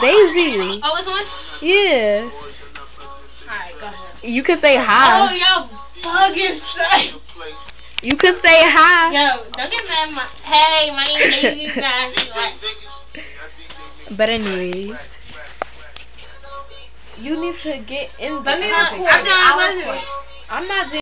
They really. Oh, it's on? Yeah. Alright, go ahead. You can say hi. Oh, hi. yo, bugging straight. You can say hi. Yo, don't get mad. My, hey, my name is Like, But anyways. You need to get in the Let me not- I'm not- I'm not